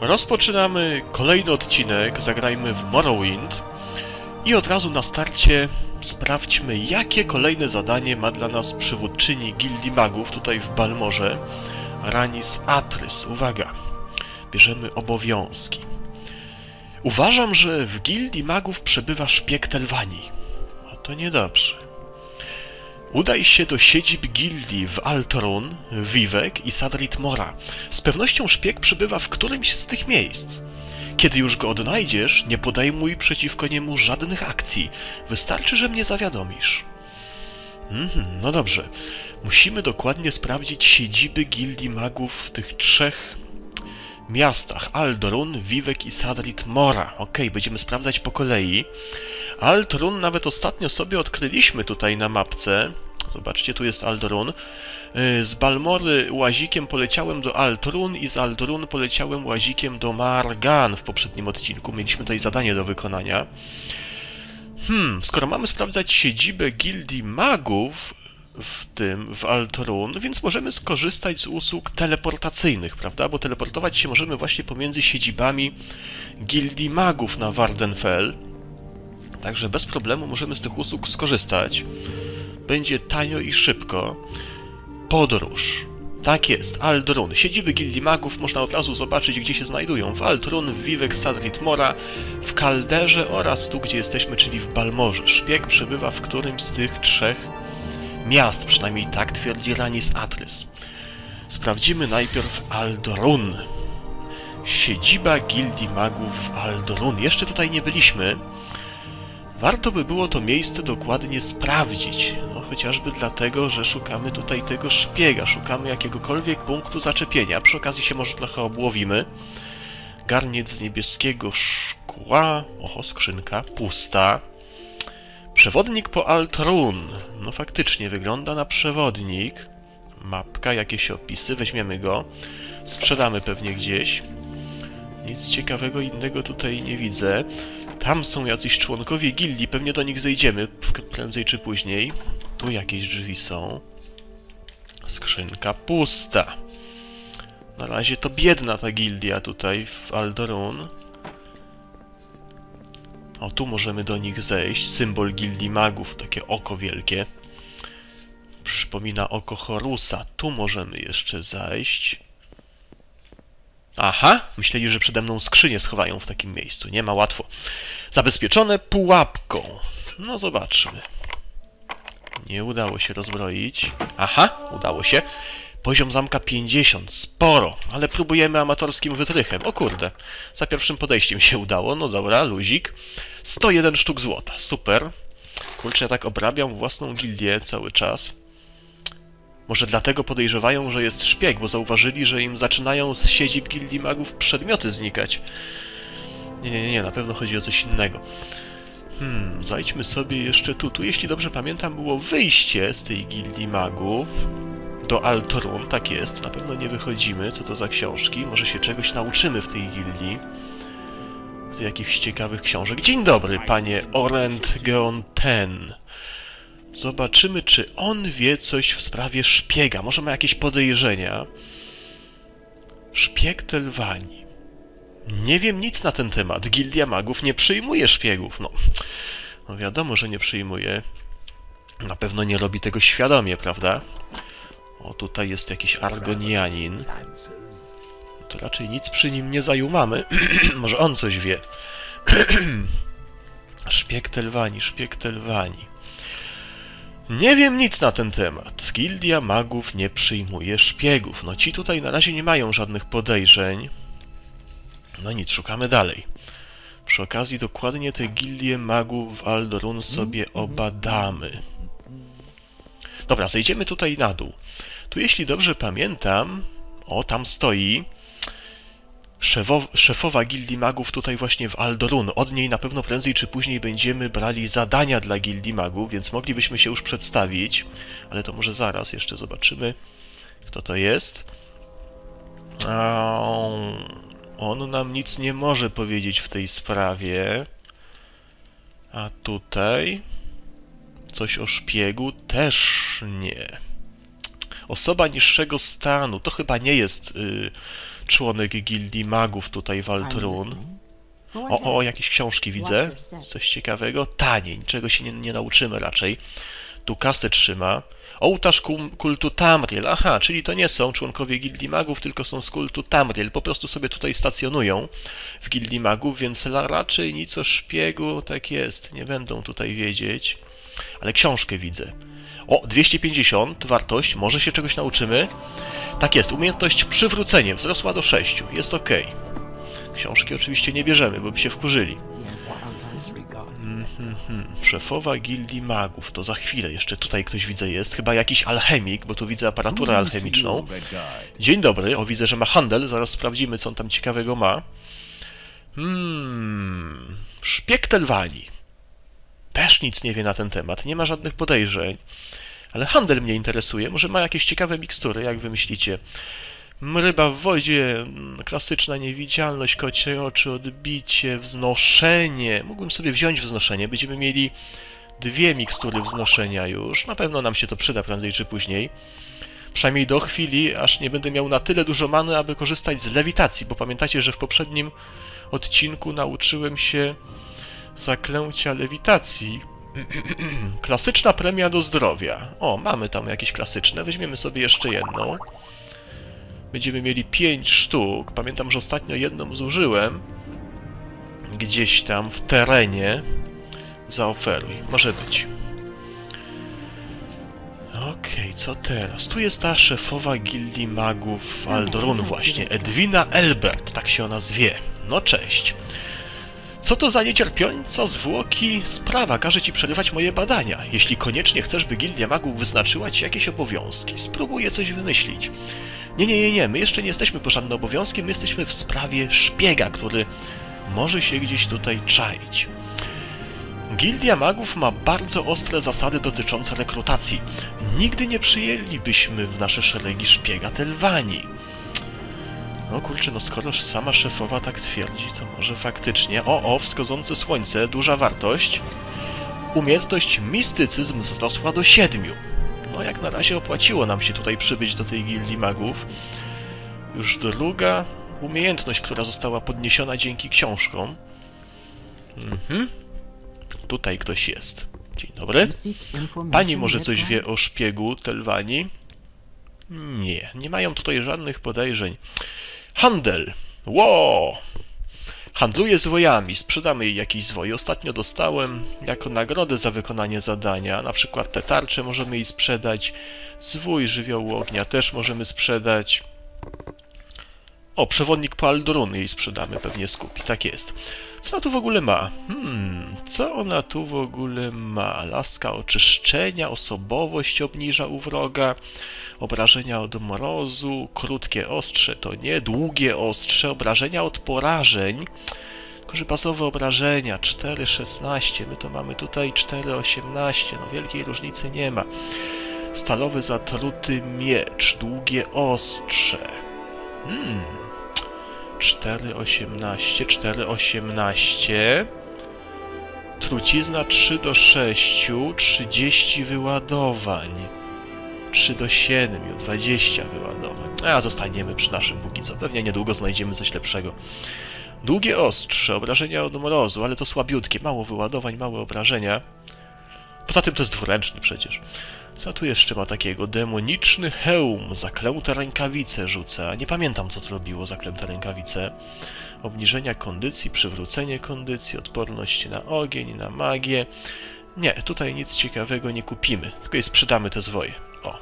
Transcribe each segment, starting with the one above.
Rozpoczynamy kolejny odcinek, zagrajmy w Morrowind i od razu na starcie sprawdźmy, jakie kolejne zadanie ma dla nas przywódczyni Gildii Magów tutaj w Balmorze, Ranis Atrys. Uwaga, bierzemy obowiązki. Uważam, że w Gildii Magów przebywa szpieg Telwani. A to niedobrze. Udaj się do siedzib gildii w Altorun, Vivek i Sadrit Mora. Z pewnością szpieg przebywa w którymś z tych miejsc. Kiedy już go odnajdziesz, nie podejmuj przeciwko niemu żadnych akcji. Wystarczy, że mnie zawiadomisz. Mhm, no dobrze. Musimy dokładnie sprawdzić siedziby gildii magów w tych trzech miastach. Aldorun, Vivek i Sadrit Mora. Okej, będziemy sprawdzać po kolei. Aldorun nawet ostatnio sobie odkryliśmy tutaj na mapce. Zobaczcie, tu jest Aldorun. Y, Z Balmory łazikiem poleciałem do Aldorun i z Aldorun poleciałem łazikiem do Margan w poprzednim odcinku. Mieliśmy tutaj zadanie do wykonania. Hmm, skoro mamy sprawdzać siedzibę gildii magów w tym, w Altorun, więc możemy skorzystać z usług teleportacyjnych, prawda? Bo teleportować się możemy właśnie pomiędzy siedzibami gildii magów na Wardenfell. Także bez problemu możemy z tych usług skorzystać. Będzie tanio i szybko. Podróż. Tak jest, Aldrun. Siedziby Gildii Magów można od razu zobaczyć, gdzie się znajdują. W Aldrun, w Vivek, Sadrit Mora, w Kalderze oraz tu, gdzie jesteśmy, czyli w Balmorze. Szpieg przebywa w którymś z tych trzech miast, przynajmniej tak twierdzi Ranis Atrys. Sprawdzimy najpierw Aldorun. Siedziba Gildii Magów w Aldorun. Jeszcze tutaj nie byliśmy. Warto by było to miejsce dokładnie sprawdzić, no chociażby dlatego, że szukamy tutaj tego szpiega, szukamy jakiegokolwiek punktu zaczepienia. Przy okazji się może trochę obłowimy. Garniec niebieskiego szkła, oho, skrzynka, pusta. Przewodnik po Altrun. No faktycznie, wygląda na przewodnik. Mapka, jakieś opisy, weźmiemy go. Sprzedamy pewnie gdzieś. Nic ciekawego innego tutaj nie widzę. Tam są jacyś członkowie gildii, pewnie do nich zejdziemy prędzej czy później. Tu jakieś drzwi są. Skrzynka pusta. Na razie to biedna ta gildia tutaj w Aldorun. O, tu możemy do nich zejść. Symbol gildii magów, takie oko wielkie. Przypomina oko Horusa. Tu możemy jeszcze zajść. Aha, myśleli, że przede mną skrzynię schowają w takim miejscu. Nie ma łatwo. Zabezpieczone pułapką. No zobaczmy. Nie udało się rozbroić. Aha, udało się. Poziom zamka 50, sporo, ale próbujemy amatorskim wytrychem. O kurde, za pierwszym podejściem się udało. No dobra, luzik. 101 sztuk złota, super. Kurczę, ja tak obrabiam własną gildię cały czas. Może dlatego podejrzewają, że jest szpieg, bo zauważyli, że im zaczynają z siedzib gildii magów przedmioty znikać. Nie, nie, nie, na pewno chodzi o coś innego. Hmm, zajdźmy sobie jeszcze tu. Tu, jeśli dobrze pamiętam, było wyjście z tej gildii magów do Altorun, tak jest. Na pewno nie wychodzimy. Co to za książki? Może się czegoś nauczymy w tej gildii. Z jakichś ciekawych książek. Dzień dobry, panie Orent Geon Ten. Zobaczymy, czy on wie coś w sprawie szpiega. Może ma jakieś podejrzenia. Szpieg Telwani. Nie wiem nic na ten temat. Gildia Magów nie przyjmuje szpiegów. No, no wiadomo, że nie przyjmuje. Na pewno nie robi tego świadomie, prawda? O, tutaj jest jakiś Argonianin. To raczej nic przy nim nie zajumamy. Może on coś wie. szpieg Telwani, szpieg Telwani. Nie wiem nic na ten temat. Gildia magów nie przyjmuje szpiegów. No ci tutaj na razie nie mają żadnych podejrzeń. No nic, szukamy dalej. Przy okazji dokładnie te gildie magów w Aldorun sobie obadamy. Dobra, zejdziemy tutaj na dół. Tu jeśli dobrze pamiętam... O, tam stoi... Szefow, szefowa gildii magów tutaj właśnie w Aldorun. Od niej na pewno prędzej czy później będziemy brali zadania dla gildii magów, więc moglibyśmy się już przedstawić. Ale to może zaraz jeszcze zobaczymy, kto to jest. On nam nic nie może powiedzieć w tej sprawie. A tutaj... Coś o szpiegu? Też nie. Osoba niższego stanu. To chyba nie jest... Yy, członek gildii magów tutaj Waltrun. O, o, jakieś książki widzę. Coś ciekawego. Taniej, niczego się nie, nie nauczymy raczej. Tu kasę trzyma. Ołtarz kultu Tamriel. Aha, czyli to nie są członkowie Gildii Magów, tylko są z kultu Tamriel. Po prostu sobie tutaj stacjonują w Gildii Magów, więc raczej nic o szpiegu, tak jest, nie będą tutaj wiedzieć. Ale książkę widzę. O, 250 wartość, może się czegoś nauczymy. Tak jest, umiejętność przywrócenie wzrosła do 6, jest ok. Książki oczywiście nie bierzemy, bo by się wkurzyli. Mm -hmm. Szefowa gildii magów, to za chwilę. Jeszcze tutaj ktoś widzę jest. Chyba jakiś alchemik, bo tu widzę aparaturę alchemiczną. Dzień dobry. O, widzę, że ma handel. Zaraz sprawdzimy, co on tam ciekawego ma. Hmm... Szpieg Telwani. Też nic nie wie na ten temat. Nie ma żadnych podejrzeń. Ale handel mnie interesuje. Może ma jakieś ciekawe mikstury, jak wy myślicie? Ryba w wodzie, klasyczna niewidzialność, kocie oczy, odbicie, wznoszenie. Mógłbym sobie wziąć wznoszenie. Będziemy mieli dwie mikstury wznoszenia już. Na pewno nam się to przyda prędzej czy później. Przynajmniej do chwili, aż nie będę miał na tyle dużo many, aby korzystać z lewitacji, bo pamiętacie, że w poprzednim odcinku nauczyłem się zaklęcia lewitacji. Klasyczna premia do zdrowia. O, mamy tam jakieś klasyczne. Weźmiemy sobie jeszcze jedną. Będziemy mieli 5 sztuk. Pamiętam, że ostatnio jedną zużyłem. Gdzieś tam w terenie. Zaoferuj. Może być. Okej, okay, co teraz? Tu jest ta szefowa gildii magów Aldorun właśnie. Edwina Elbert, tak się ona zwie. No cześć. Co to za niecierpiąca zwłoki sprawa każe ci przerywać moje badania. Jeśli koniecznie chcesz, by Gildia Magów wyznaczyła ci jakieś obowiązki, spróbuję coś wymyślić. Nie, nie, nie, nie, my jeszcze nie jesteśmy po żadnym obowiązkiem, my jesteśmy w sprawie szpiega, który może się gdzieś tutaj czaić. Gildia Magów ma bardzo ostre zasady dotyczące rekrutacji. Nigdy nie przyjęlibyśmy w nasze szeregi szpiega Telwani. No kurczę, no skoro sama szefowa tak twierdzi, to może faktycznie... O, o, wschodzące słońce, duża wartość. Umiejętność mistycyzm wzrosła do siedmiu. No jak na razie opłaciło nam się tutaj przybyć do tej gildii magów. Już druga umiejętność, która została podniesiona dzięki książkom. Mhm. Tutaj ktoś jest. Dzień dobry. Pani może coś wie o szpiegu Telwani? Nie, nie mają tutaj żadnych podejrzeń. Handel. Ło! Handluję zwojami, sprzedamy jej jakieś zwoje. Ostatnio dostałem jako nagrodę za wykonanie zadania, na przykład te tarcze możemy jej sprzedać, zwój żywiołu ognia też możemy sprzedać. O, przewodnik po Aldorun jej sprzedamy, pewnie skupi, tak jest. Co ona tu w ogóle ma? Hmm, co ona tu w ogóle ma? Laska oczyszczenia, osobowość obniża u wroga, obrażenia od mrozu, krótkie ostrze to nie, długie ostrze, obrażenia od porażeń, tylko że bazowe obrażenia 4,16, my to mamy tutaj 4,18, no wielkiej różnicy nie ma. Stalowy zatruty miecz, długie ostrze. Hmm. 4,18, 4,18. Trucizna 3 do 6, 30 wyładowań. 3 do 7, 20 wyładowań. A zostaniemy przy naszym póki co. Pewnie niedługo znajdziemy coś lepszego. Długie ostrze, obrażenia od mrozu, ale to słabiutkie. Mało wyładowań, małe obrażenia. Poza tym to jest dwuręczny przecież. Co tu jeszcze ma takiego? Demoniczny hełm, zaklęte rękawice rzuca. Nie pamiętam, co to robiło, zaklęte rękawice. Obniżenia kondycji, przywrócenie kondycji, odporność na ogień, na magię. Nie, tutaj nic ciekawego nie kupimy, tylko je sprzedamy te zwoje. O.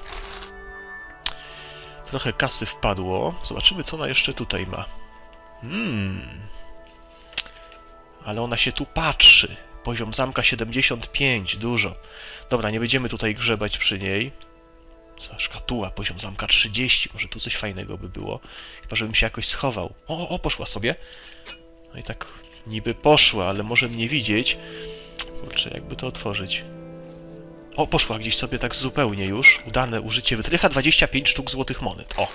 Trochę kasy wpadło. Zobaczymy, co ona jeszcze tutaj ma. Hmm. Ale ona się tu patrzy. Poziom zamka 75, dużo. Dobra, nie będziemy tutaj grzebać przy niej. Szkatuła, poziom zamka 30, może tu coś fajnego by było. Chyba, żebym się jakoś schował. O, o, poszła sobie. No i tak niby poszła, ale może mnie widzieć. Kurczę, jakby to otworzyć. O, poszła gdzieś sobie tak zupełnie już. Udane użycie wytrycha 25 sztuk złotych monet. O,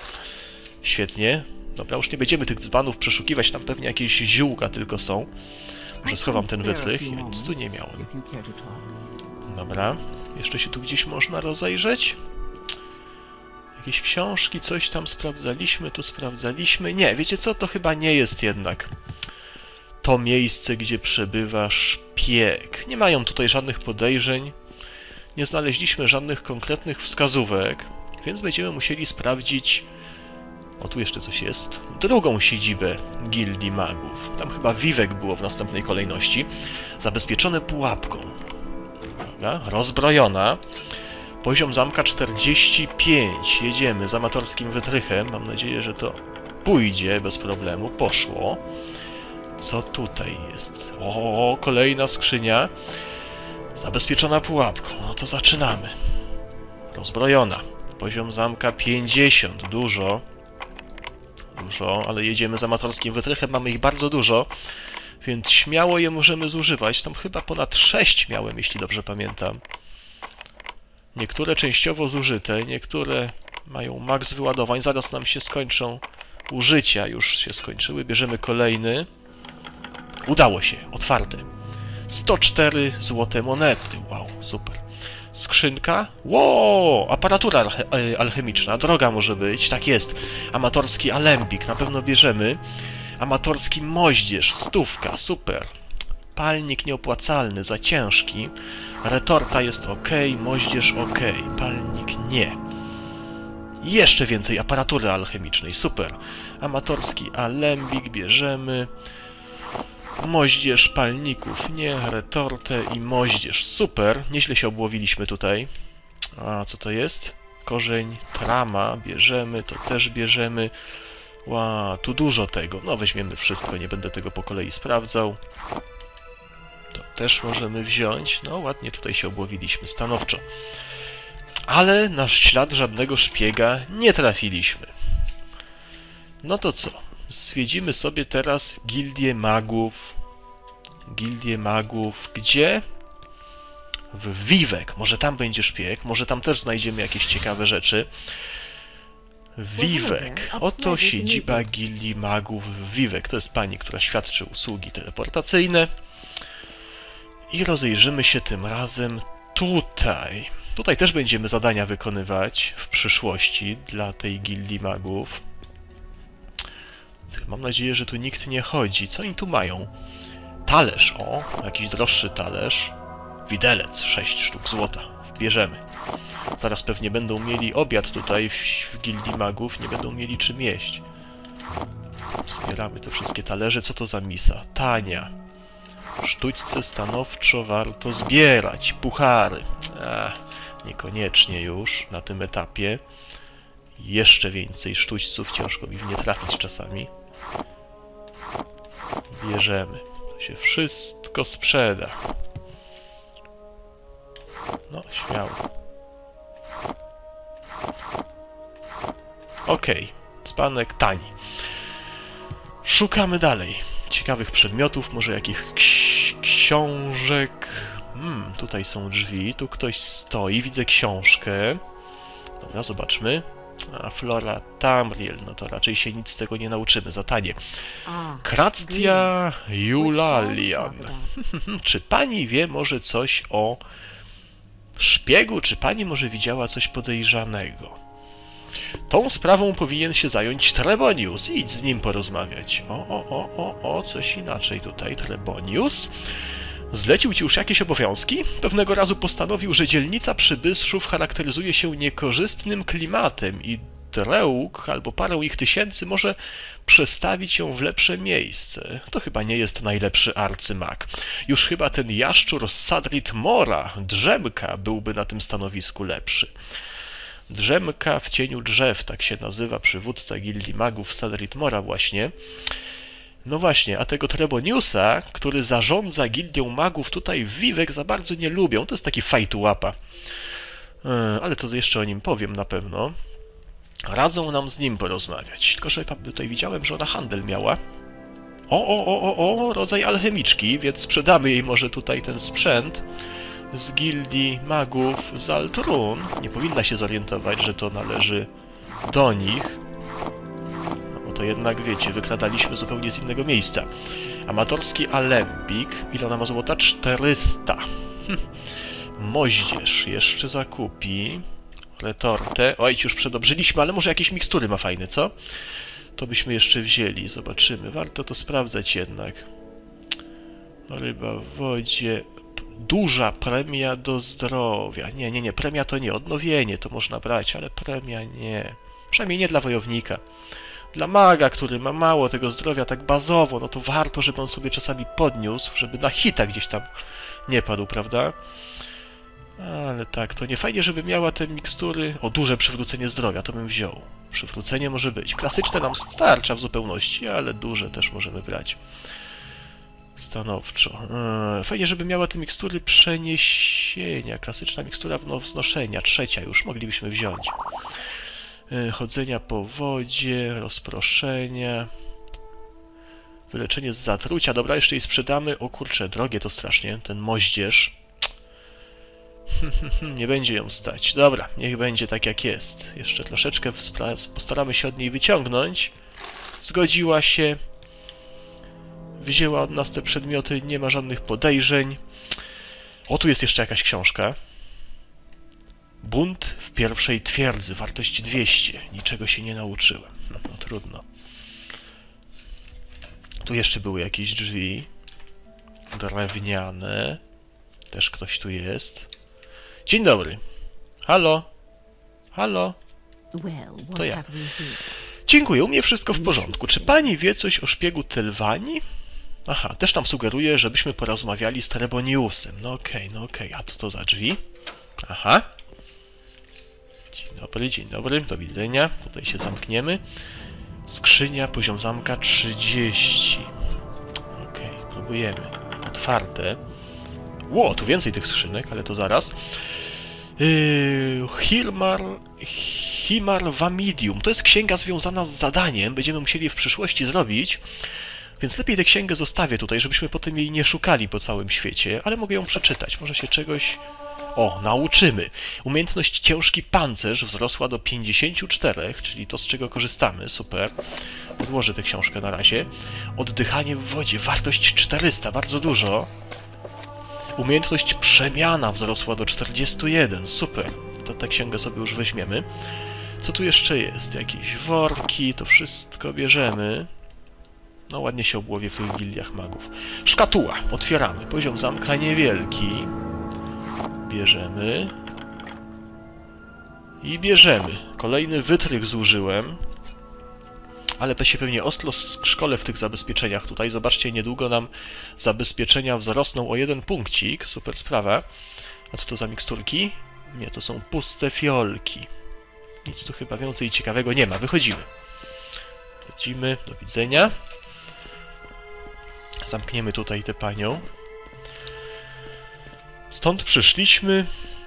świetnie. Dobra, już nie będziemy tych dzbanów przeszukiwać, tam pewnie jakieś ziółka tylko są. Może schowam ten wytrych, nic tu nie miałem. Dobra, jeszcze się tu gdzieś można rozejrzeć. Jakieś książki, coś tam sprawdzaliśmy, tu sprawdzaliśmy. Nie, wiecie co? To chyba nie jest jednak to miejsce, gdzie przebywa szpieg. Nie mają tutaj żadnych podejrzeń. Nie znaleźliśmy żadnych konkretnych wskazówek, więc będziemy musieli sprawdzić o, tu jeszcze coś jest. Drugą siedzibę Gildii Magów. Tam chyba Wiwek było w następnej kolejności. Zabezpieczone pułapką. Dobra, rozbrojona. Poziom zamka 45. Jedziemy z amatorskim wytrychem. Mam nadzieję, że to pójdzie bez problemu. Poszło. Co tutaj jest? O, kolejna skrzynia. Zabezpieczona pułapką. No to zaczynamy. Rozbrojona. Poziom zamka 50. Dużo dużo, ale jedziemy z amatorskim wytrychem, mamy ich bardzo dużo, więc śmiało je możemy zużywać. Tam chyba ponad 6 miałem, jeśli dobrze pamiętam. Niektóre częściowo zużyte, niektóre mają maks wyładowań, zaraz nam się skończą użycia, już się skończyły. Bierzemy kolejny. Udało się, otwarte. 104 złote monety, wow, super. Skrzynka. Ło! Aparatura e, alchemiczna. Droga może być. Tak jest. Amatorski alembik. Na pewno bierzemy. Amatorski moździerz. Stówka. Super. Palnik nieopłacalny. Za ciężki. Retorta jest ok. Moździerz ok. Palnik nie. Jeszcze więcej aparatury alchemicznej. Super. Amatorski alembik bierzemy. Moździerz palników, nie, retortę i moździerz. Super, nieźle się obłowiliśmy tutaj. A co to jest? Korzeń trama, bierzemy, to też bierzemy. Ła, tu dużo tego. No weźmiemy wszystko, nie będę tego po kolei sprawdzał. To też możemy wziąć. No ładnie tutaj się obłowiliśmy, stanowczo. Ale na ślad żadnego szpiega nie trafiliśmy. No to co? Zwiedzimy sobie teraz gildię magów. Gildię magów. Gdzie? W Wiwek. Może tam będzie szpieg, może tam też znajdziemy jakieś ciekawe rzeczy. Wiwek. Oto siedziba Gildii Magów Wiwek. To jest pani, która świadczy usługi teleportacyjne. I rozejrzymy się tym razem tutaj. Tutaj też będziemy zadania wykonywać w przyszłości dla tej Gildii Magów. Mam nadzieję, że tu nikt nie chodzi. Co oni tu mają? Talerz, o, jakiś droższy talerz. Widelec, 6 sztuk złota. Wbierzemy. Zaraz pewnie będą mieli obiad tutaj w, w Gildii Magów, nie będą mieli czym jeść. Zbieramy te wszystkie talerze. Co to za misa? Tania. Sztućce stanowczo warto zbierać. Puchary. Ach, niekoniecznie już na tym etapie. Jeszcze więcej sztućców, ciężko mi w nie trafić czasami. Bierzemy. To się wszystko sprzeda. No, śmiało. Okej, okay. spanek tani. Szukamy dalej. Ciekawych przedmiotów, może jakichś książek. Hmm, tutaj są drzwi, tu ktoś stoi, widzę książkę. Dobra, zobaczmy. A Flora Tamriel, no to raczej się nic z tego nie nauczymy, za tanie. Krastia Julalian. Czy pani wie może coś o szpiegu? Czy pani może widziała coś podejrzanego? Tą sprawą powinien się zająć Trebonius. Idź z nim porozmawiać. O, o, o, o, o, coś inaczej tutaj. Trebonius. Zlecił ci już jakieś obowiązki? Pewnego razu postanowił, że dzielnica przybyszów charakteryzuje się niekorzystnym klimatem i Dreuk albo parę ich tysięcy może przestawić ją w lepsze miejsce. To chyba nie jest najlepszy arcymak. Już chyba ten jaszczur Sadrit Mora, Drzemka, byłby na tym stanowisku lepszy. Drzemka w cieniu drzew, tak się nazywa przywódca gildii magów Sadrit Mora właśnie. No właśnie, a tego Treboniusa, który zarządza gildią magów tutaj w Vivek za bardzo nie lubią. To jest taki fajtu łapa. E, ale to jeszcze o nim powiem na pewno. Radzą nam z nim porozmawiać. Tylko, że tutaj widziałem, że ona handel miała. O, o, o, o, o, rodzaj alchemiczki, więc sprzedamy jej może tutaj ten sprzęt z gildii magów z Altrun. Nie powinna się zorientować, że to należy do nich to jednak, wiecie, wykradaliśmy zupełnie z innego miejsca. Amatorski alembik. Ile ona ma złota? 400. Hm. Moździerz jeszcze zakupi. retortę. Oj, już przedobrzyliśmy, ale może jakieś mikstury ma fajne, co? To byśmy jeszcze wzięli, zobaczymy. Warto to sprawdzać jednak. Ryba w wodzie. Duża premia do zdrowia. Nie, nie, nie, premia to nie. Odnowienie to można brać, ale premia nie. Przynajmniej nie dla wojownika. Dla maga, który ma mało tego zdrowia tak bazowo, no to warto, żeby on sobie czasami podniósł, żeby na hita gdzieś tam nie padł, prawda? Ale tak, to nie fajnie, żeby miała te mikstury... O, duże przywrócenie zdrowia, to bym wziął. Przywrócenie może być. Klasyczne nam starcza w zupełności, ale duże też możemy brać. Stanowczo. Eee, fajnie, żeby miała te mikstury przeniesienia. Klasyczna mikstura wznoszenia. Trzecia już moglibyśmy wziąć. Eee, chodzenia po wodzie, rozproszenia. Wyleczenie z zatrucia. Dobra, jeszcze jej sprzedamy. O kurczę, drogie to strasznie. Ten moździerz. Nie będzie ją stać. Dobra, niech będzie tak jak jest. Jeszcze troszeczkę postaramy się od niej wyciągnąć. Zgodziła się. Wzięła od nas te przedmioty, nie ma żadnych podejrzeń. O, tu jest jeszcze jakaś książka. Bunt w pierwszej twierdzy, wartość 200. Niczego się nie nauczyłem. No, no trudno. Tu jeszcze były jakieś drzwi. Drewniane. Też ktoś tu jest. Dzień dobry. Halo? Halo? To ja. Dziękuję, u mnie wszystko w porządku. Czy pani wie coś o szpiegu Tylwani? Aha, też tam sugeruje, żebyśmy porozmawiali z Treboniusem. No okej, okay, no okej. Okay. A co to za drzwi? Aha. Dobry, dzień dobry, do widzenia. Tutaj się zamkniemy. Skrzynia, poziom zamka 30. Okej, okay, próbujemy. Otwarte. Ło, tu więcej tych skrzynek, ale to zaraz. Yy, Hilmar... Himar Vamidium. To jest księga związana z zadaniem. Będziemy musieli w przyszłości zrobić. Więc lepiej tę księgę zostawię tutaj, żebyśmy potem jej nie szukali po całym świecie, ale mogę ją przeczytać. Może się czegoś... O, nauczymy. Umiejętność ciężki pancerz wzrosła do 54, czyli to z czego korzystamy. Super. Odłożę tę książkę na razie. Oddychanie w wodzie. Wartość 400, bardzo dużo. Umiejętność przemiana wzrosła do 41. Super. To tę księgę sobie już weźmiemy. Co tu jeszcze jest? Jakieś worki, to wszystko bierzemy. No ładnie się obłowie w tych gildiach magów. Szkatuła. Otwieramy. Poziom zamka niewielki. Bierzemy. I bierzemy. Kolejny wytrych zużyłem. Ale to się pewnie ostro szkole w tych zabezpieczeniach tutaj. Zobaczcie, niedługo nam zabezpieczenia wzrosną o jeden punkcik. Super sprawa. A co to za miksturki? Nie, to są puste fiolki. Nic tu chyba więcej ciekawego nie ma. Wychodzimy. Wychodzimy. Do widzenia. Zamkniemy tutaj tę panią. Stąd przyszliśmy...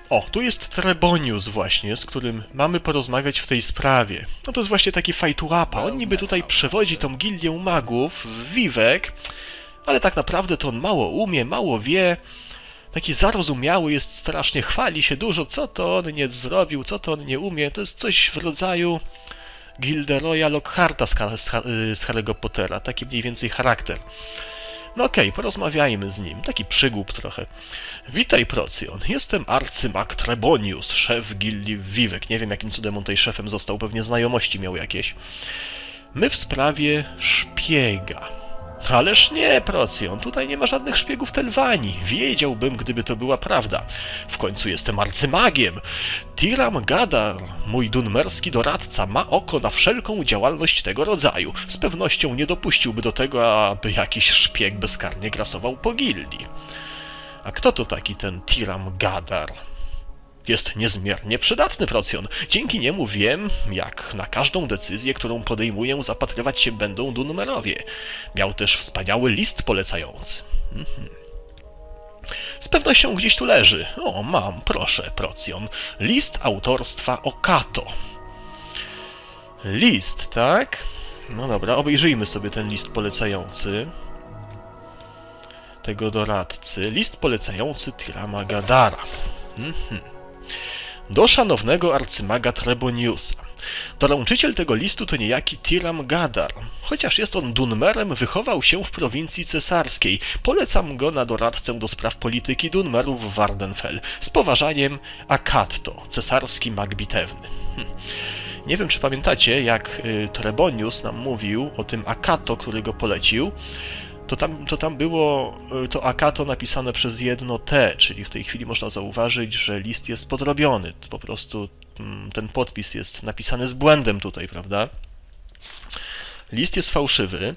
O, tu jest Trebonius właśnie, z którym mamy porozmawiać w tej sprawie. No to jest właśnie taki fajtułapa. On niby tutaj przewodzi tą gildię magów w Vivek, ale tak naprawdę to on mało umie, mało wie. Taki zarozumiały jest strasznie, chwali się dużo, co to on nie zrobił, co to on nie umie. To jest coś w rodzaju Gilderoya Lockharta z, z, z Harry'ego Pottera, taki mniej więcej charakter. No okej, okay, porozmawiajmy z nim. Taki przygłup trochę. Witaj, Procjon. Jestem arcymag Trebonius, szef gildii Vivek. Nie wiem, jakim cudem on tej szefem został. Pewnie znajomości miał jakieś. My w sprawie szpiega. Ależ nie, Procjon, tutaj nie ma żadnych szpiegów Telwani. Wiedziałbym, gdyby to była prawda. W końcu jestem arcymagiem. Tiram Gadar, mój dunmerski doradca, ma oko na wszelką działalność tego rodzaju. Z pewnością nie dopuściłby do tego, aby jakiś szpieg bezkarnie grasował po gildii. A kto to taki ten Tiram Gadar? Jest niezmiernie przydatny procjon. Dzięki niemu wiem, jak na każdą decyzję, którą podejmuję, zapatrywać się będą numerowie. Miał też wspaniały list polecający. Mhm. Z pewnością gdzieś tu leży. O, mam, proszę, procjon. List autorstwa Okato. List, tak? No dobra, obejrzyjmy sobie ten list polecający tego doradcy. List polecający Tirama Gadara. Mhm. Do szanownego arcymaga Treboniusa. Dorączyciel tego listu to niejaki Tiram Gadar. Chociaż jest on Dunmerem, wychował się w prowincji cesarskiej. Polecam go na doradcę do spraw polityki Dunmerów w Wardenfell. Z poważaniem Akatto, cesarski mag bitewny. Hm. Nie wiem, czy pamiętacie, jak y, Trebonius nam mówił o tym Akato, który go polecił. To tam, to tam było y, to Akato napisane przez jedno T, czyli w tej chwili można zauważyć, że list jest podrobiony. Po prostu mm, ten podpis jest napisany z błędem tutaj, prawda? List jest fałszywy,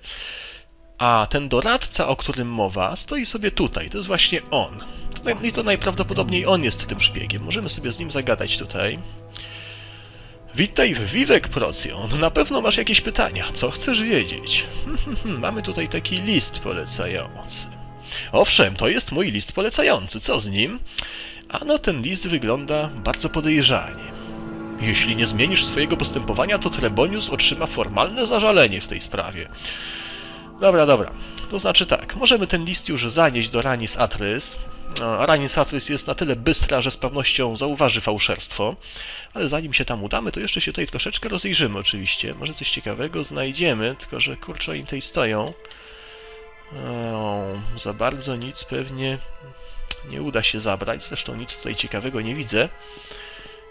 a ten doradca, o którym mowa, stoi sobie tutaj. To jest właśnie on. I to najprawdopodobniej on jest tym szpiegiem. Możemy sobie z nim zagadać tutaj. Witaj w Wiwek Procjon. Na pewno masz jakieś pytania. Co chcesz wiedzieć? Mamy tutaj taki list polecający. Owszem, to jest mój list polecający. Co z nim? Ano ten list wygląda bardzo podejrzanie. Jeśli nie zmienisz swojego postępowania, to Trebonius otrzyma formalne zażalenie w tej sprawie. Dobra, dobra. To znaczy tak, możemy ten list już zanieść do Ranis Atrys. Ranis Atrys jest na tyle bystra, że z pewnością zauważy fałszerstwo, ale zanim się tam udamy, to jeszcze się tutaj troszeczkę rozejrzymy oczywiście. Może coś ciekawego znajdziemy, tylko że kurczę oni tutaj stoją. O, za bardzo nic pewnie nie uda się zabrać, zresztą nic tutaj ciekawego nie widzę.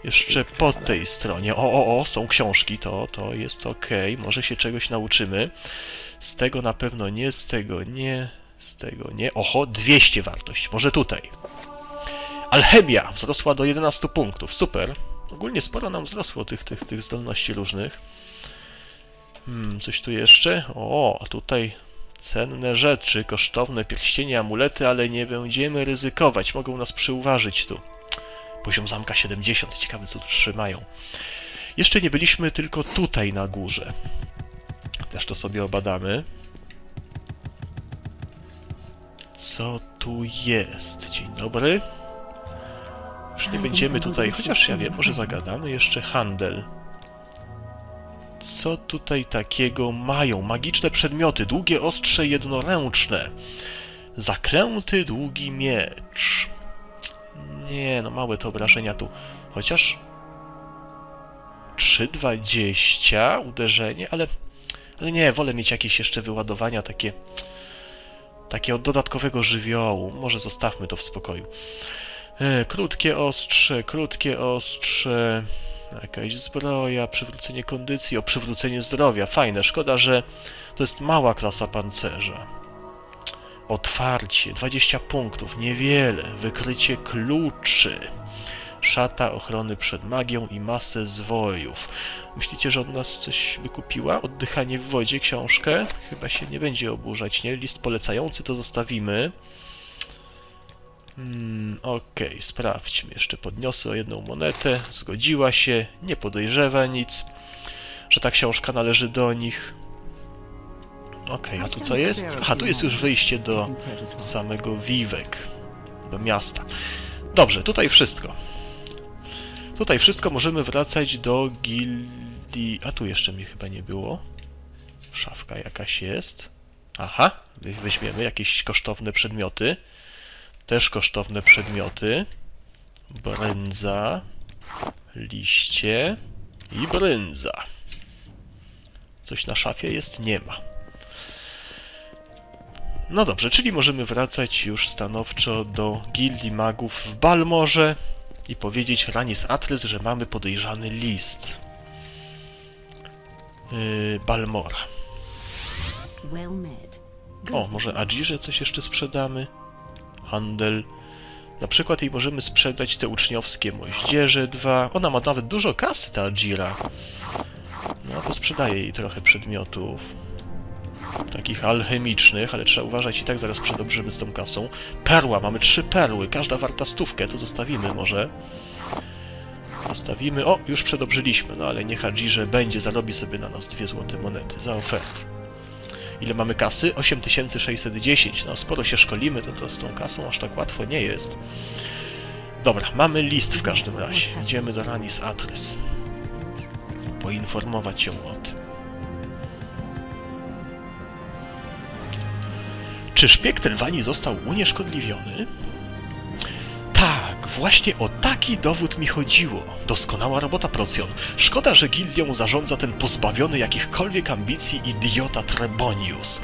Jeszcze po tej stronie. O, o, o, są książki, to, to jest ok. Może się czegoś nauczymy. Z tego na pewno nie, z tego nie, z tego nie. Oho, 200 wartość. Może tutaj. Alchemia wzrosła do 11 punktów. Super. Ogólnie sporo nam wzrosło tych, tych, tych zdolności różnych. Hmm, coś tu jeszcze? O, tutaj cenne rzeczy, kosztowne pierścienie, amulety, ale nie będziemy ryzykować. Mogą nas przyuważyć tu. Poziom zamka 70. Ciekawe, co tu trzymają. Jeszcze nie byliśmy tylko tutaj na górze. Też to sobie obadamy. Co tu jest? Dzień dobry. Już nie będziemy tutaj, chociaż ja wiem, może zagadamy jeszcze handel. Co tutaj takiego mają? Magiczne przedmioty, długie ostrze jednoręczne. Zakręty długi miecz. Nie, no małe to obrażenia tu. Chociaż 3,20 uderzenie, ale, ale nie, wolę mieć jakieś jeszcze wyładowania takie takie od dodatkowego żywiołu. Może zostawmy to w spokoju. E, krótkie ostrze, krótkie ostrze, jakaś zbroja, przywrócenie kondycji, o przywrócenie zdrowia. Fajne, szkoda, że to jest mała klasa pancerza. Otwarcie, 20 punktów, niewiele. Wykrycie kluczy. Szata ochrony przed magią i masę zwojów. Myślicie, że od nas coś by kupiła? Oddychanie w wodzie, książkę? Chyba się nie będzie oburzać, nie? List polecający to zostawimy. Hmm, Okej, okay, sprawdźmy. Jeszcze podniosę o jedną monetę. Zgodziła się, nie podejrzewa nic, że ta książka należy do nich. Okej, okay, a tu co jest? Aha, tu jest już wyjście do samego Wiwek, do miasta. Dobrze, tutaj wszystko. Tutaj wszystko możemy wracać do gildii... A tu jeszcze mnie chyba nie było. Szafka jakaś jest. Aha, weźmiemy jakieś kosztowne przedmioty. Też kosztowne przedmioty. Brędza. Liście. I brędza. Coś na szafie jest? Nie ma. No dobrze, czyli możemy wracać już stanowczo do Gildii Magów w Balmorze i powiedzieć Ranis Atrys, że mamy podejrzany list. Yy, Balmora. O, może Agirze coś jeszcze sprzedamy? Handel. Na przykład jej możemy sprzedać te uczniowskie moździerze dwa. Ona ma nawet dużo kasy, ta Agira. No, to sprzedaje jej trochę przedmiotów. Takich alchemicznych, ale trzeba uważać i tak zaraz przedobrzymy z tą kasą. Perła, mamy trzy perły, każda warta stówkę, to zostawimy może. Zostawimy, o, już przedobrzyliśmy, no ale niech Hadzirze będzie, zarobi sobie na nas dwie złote monety za ofertę. Ile mamy kasy? 8610. No, sporo się szkolimy, to, to z tą kasą aż tak łatwo nie jest. Dobra, mamy list w każdym razie. Idziemy do Ranis Atrys. Poinformować ją o tym. Czy szpieg Telwani został unieszkodliwiony? Tak, Właśnie o taki dowód mi chodziło. Doskonała robota, Procjon. Szkoda, że gildią zarządza ten pozbawiony jakichkolwiek ambicji idiota Trebonius.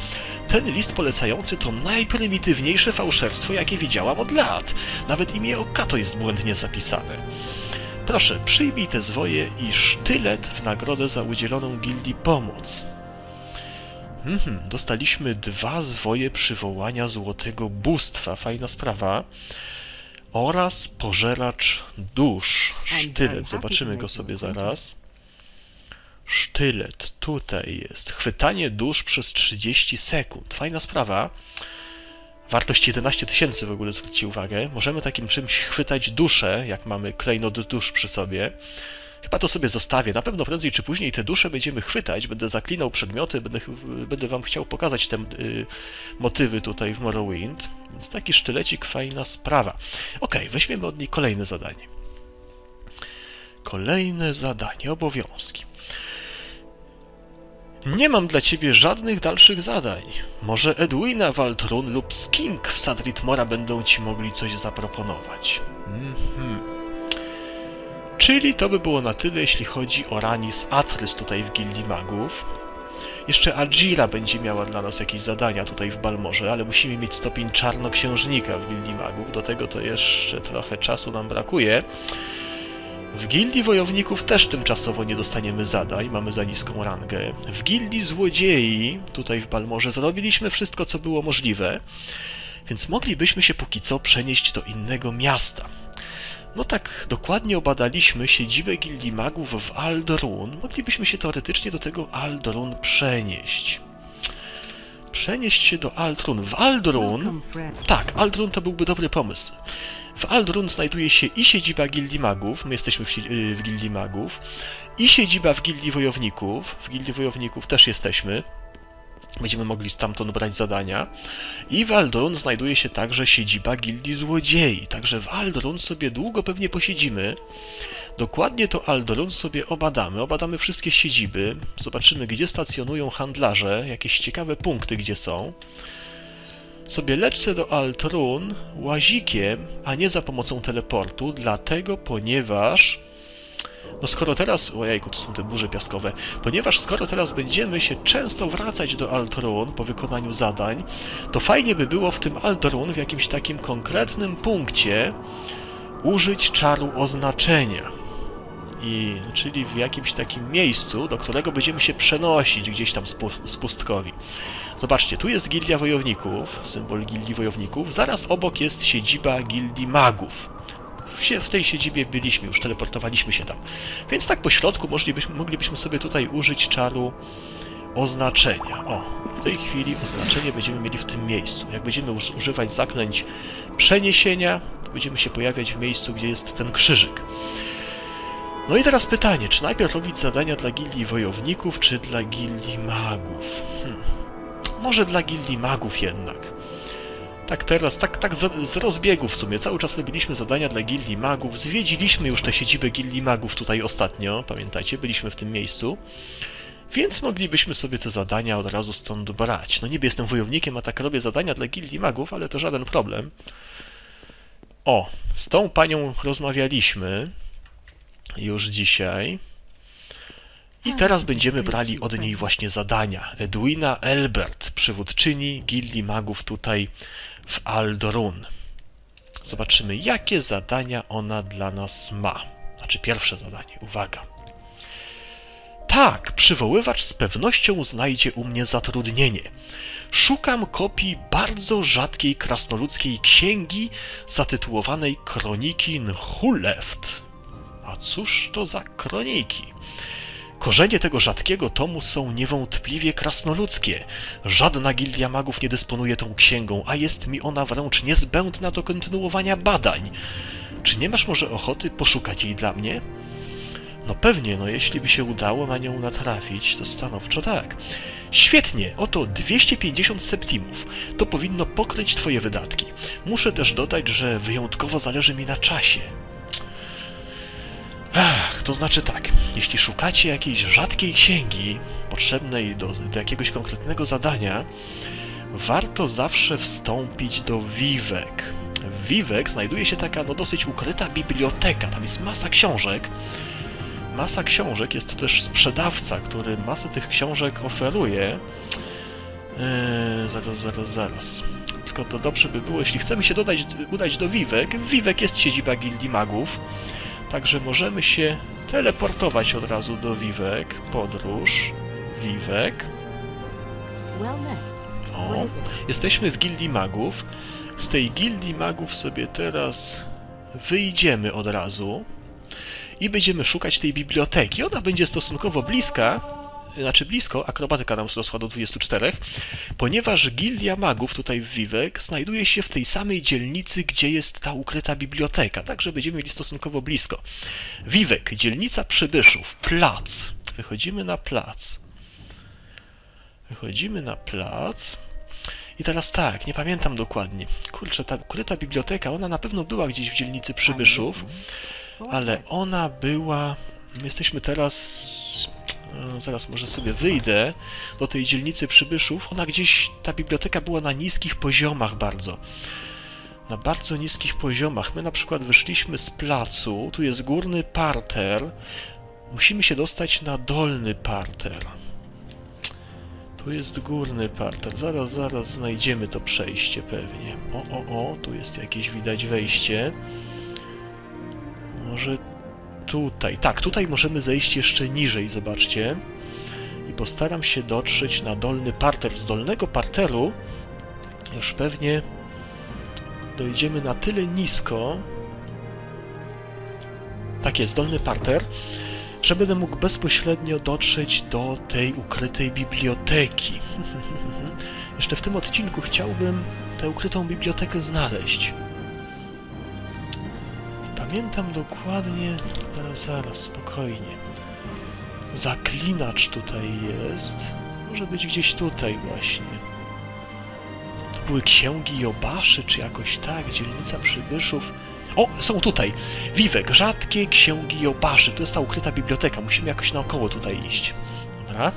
Ten list polecający to najprymitywniejsze fałszerstwo, jakie widziałam od lat. Nawet imię Okato jest błędnie zapisane. Proszę, przyjmij te zwoje i sztylet w nagrodę za udzieloną gildii pomoc. Mhm, dostaliśmy dwa zwoje przywołania złotego bóstwa. Fajna sprawa. Oraz pożeracz dusz. Sztylet. Zobaczymy go sobie zaraz. Sztylet. Tutaj jest. Chwytanie dusz przez 30 sekund. Fajna sprawa. Wartość 11 tysięcy w ogóle, zwróćcie uwagę. Możemy takim czymś chwytać duszę, jak mamy klejnot dusz przy sobie. Chyba to sobie zostawię. Na pewno prędzej czy później te dusze będziemy chwytać. Będę zaklinał przedmioty, będę, będę wam chciał pokazać te y, motywy tutaj w Morrowind. Więc taki sztylecik, fajna sprawa. Ok, weźmiemy od niej kolejne zadanie. Kolejne zadanie, obowiązki. Nie mam dla ciebie żadnych dalszych zadań. Może Edwina Waltrun lub Skink w Sadritmora będą ci mogli coś zaproponować. Mhm. Czyli to by było na tyle, jeśli chodzi o Ranis Atrys tutaj w Gildii Magów. Jeszcze Ajira będzie miała dla nas jakieś zadania tutaj w Balmorze, ale musimy mieć stopień czarnoksiężnika w Gildii Magów. Do tego to jeszcze trochę czasu nam brakuje. W Gildii Wojowników też tymczasowo nie dostaniemy zadań, mamy za niską rangę. W Gildii Złodziei, tutaj w Balmorze, zrobiliśmy wszystko, co było możliwe, więc moglibyśmy się póki co przenieść do innego miasta. No tak, dokładnie obadaliśmy siedzibę Gildii Magów w Aldorun. Moglibyśmy się teoretycznie do tego Aldorun przenieść. Przenieść się do Aldrun. W Aldrun... Tak, Aldrun to byłby dobry pomysł. W Aldrun znajduje się i siedziba Gildii Magów, my jesteśmy w, y, w Gildii Magów, i siedziba w Gildii Wojowników, w Gildii Wojowników też jesteśmy, będziemy mogli stamtąd brać zadania. I w Aldrun znajduje się także siedziba Gildii Złodziei, także w Aldrun sobie długo pewnie posiedzimy. Dokładnie to Aldrun sobie obadamy, obadamy wszystkie siedziby, zobaczymy gdzie stacjonują handlarze, jakieś ciekawe punkty gdzie są sobie lecę do Altrun łazikiem, a nie za pomocą teleportu, dlatego, ponieważ... No skoro teraz... Ojejku, to są te burze piaskowe. Ponieważ skoro teraz będziemy się często wracać do Altrun po wykonaniu zadań, to fajnie by było w tym Altrun w jakimś takim konkretnym punkcie użyć czaru oznaczenia. I, czyli w jakimś takim miejscu, do którego będziemy się przenosić gdzieś tam z pustkowi. Zobaczcie, tu jest Gildia Wojowników, symbol Gildii Wojowników, zaraz obok jest siedziba Gildii Magów. W tej siedzibie byliśmy, już teleportowaliśmy się tam. Więc tak po środku moglibyśmy, moglibyśmy sobie tutaj użyć czaru oznaczenia. O, w tej chwili oznaczenie będziemy mieli w tym miejscu. Jak będziemy używać zaklęć przeniesienia, będziemy się pojawiać w miejscu, gdzie jest ten krzyżyk. No i teraz pytanie, czy najpierw robić zadania dla gildii wojowników, czy dla gildii magów? Hmm. Może dla gildii magów jednak. Tak teraz, tak, tak z, z rozbiegu w sumie. Cały czas robiliśmy zadania dla gildii magów. Zwiedziliśmy już tę siedzibę gildii magów tutaj ostatnio, pamiętacie? Byliśmy w tym miejscu. Więc moglibyśmy sobie te zadania od razu stąd brać. No niby jestem wojownikiem, a tak robię zadania dla gildii magów, ale to żaden problem. O, z tą panią rozmawialiśmy już dzisiaj. I teraz będziemy brali od niej właśnie zadania. Edwina Elbert, przywódczyni Gildii Magów tutaj w Aldorun. Zobaczymy, jakie zadania ona dla nas ma. Znaczy pierwsze zadanie, uwaga. Tak, przywoływacz z pewnością znajdzie u mnie zatrudnienie. Szukam kopii bardzo rzadkiej krasnoludzkiej księgi zatytułowanej Kroniki Nhuleft. A cóż to za kroniki? Korzenie tego rzadkiego tomu są niewątpliwie krasnoludzkie. Żadna gildia magów nie dysponuje tą księgą, a jest mi ona wręcz niezbędna do kontynuowania badań. Czy nie masz może ochoty poszukać jej dla mnie? No pewnie, no jeśli by się udało na nią natrafić, to stanowczo tak. Świetnie, oto 250 septimów. To powinno pokryć twoje wydatki. Muszę też dodać, że wyjątkowo zależy mi na czasie. Ach, to znaczy tak, jeśli szukacie jakiejś rzadkiej księgi potrzebnej do, do jakiegoś konkretnego zadania, warto zawsze wstąpić do Vivek. w Vivek znajduje się taka no dosyć ukryta biblioteka. Tam jest masa książek. Masa książek, jest też sprzedawca, który masę tych książek oferuje. Eee, zaraz, zaraz, zaraz. Tylko to dobrze by było, jeśli chcemy się dodać, udać do Vivek. Vivek jest siedziba Gildii Magów, także możemy się teleportować od razu do Vivek. Podróż, Vivek. O, it? jesteśmy w Gildii Magów. Z tej Gildii Magów sobie teraz wyjdziemy od razu i będziemy szukać tej biblioteki. Ona będzie stosunkowo bliska, znaczy blisko, akrobatyka nam wzrosła do 24, ponieważ Gildia Magów tutaj w Vivek znajduje się w tej samej dzielnicy, gdzie jest ta ukryta biblioteka, także będziemy mieli stosunkowo blisko. Vivek, dzielnica przybyszów, plac. Wychodzimy na plac. Wychodzimy na plac. I teraz tak, nie pamiętam dokładnie. Kurczę, ta ukryta biblioteka, ona na pewno była gdzieś w dzielnicy przybyszów, ale ona była... My jesteśmy teraz... e, Zaraz może sobie wyjdę do tej dzielnicy przybyszów. Ona gdzieś, ta biblioteka była na niskich poziomach bardzo. Na bardzo niskich poziomach. My na przykład wyszliśmy z placu, tu jest górny parter. Musimy się dostać na dolny parter. Tu jest górny parter. Zaraz, zaraz znajdziemy to przejście pewnie. O, o, o, tu jest jakieś widać wejście. Może tutaj. Tak, tutaj możemy zejść jeszcze niżej, zobaczcie. I postaram się dotrzeć na dolny parter. Z dolnego parteru już pewnie dojdziemy na tyle nisko. Tak jest, dolny parter że będę mógł bezpośrednio dotrzeć do tej ukrytej biblioteki. Jeszcze w tym odcinku chciałbym tę ukrytą bibliotekę znaleźć. Pamiętam dokładnie... Zaraz, zaraz, spokojnie. Zaklinacz tutaj jest. Może być gdzieś tutaj właśnie. To były księgi Jobaszy, czy jakoś tak, dzielnica przybyszów. O, są tutaj. Wiwek, rzadkie księgi Jobaszy. To jest ta ukryta biblioteka. Musimy jakoś naokoło tutaj iść. Dobra.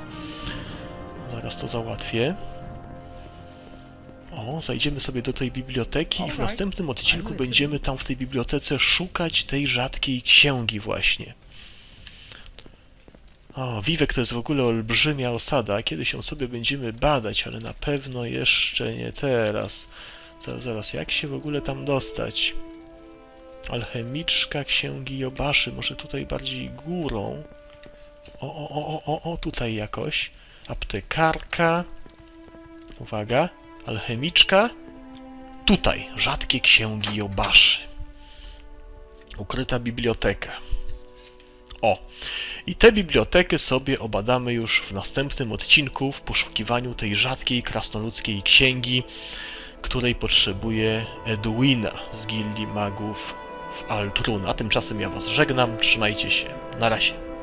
Zaraz to załatwię. O, zajdziemy sobie do tej biblioteki i w następnym odcinku będziemy tam w tej bibliotece szukać tej rzadkiej księgi właśnie. O, Wiwek to jest w ogóle olbrzymia osada. Kiedyś ją sobie będziemy badać, ale na pewno jeszcze nie teraz. Zaraz, zaraz, jak się w ogóle tam dostać? Alchemiczka księgi Jobaszy, może tutaj bardziej górą. O, o, o, o, o, o, tutaj jakoś. Aptekarka. Uwaga. Alchemiczka. Tutaj. Rzadkie księgi Jobaszy. Ukryta biblioteka. O. I tę bibliotekę sobie obadamy już w następnym odcinku w poszukiwaniu tej rzadkiej krasnoludzkiej księgi, której potrzebuje Edwina z Gildii Magów w Altrun. A tymczasem ja Was żegnam, trzymajcie się, na razie.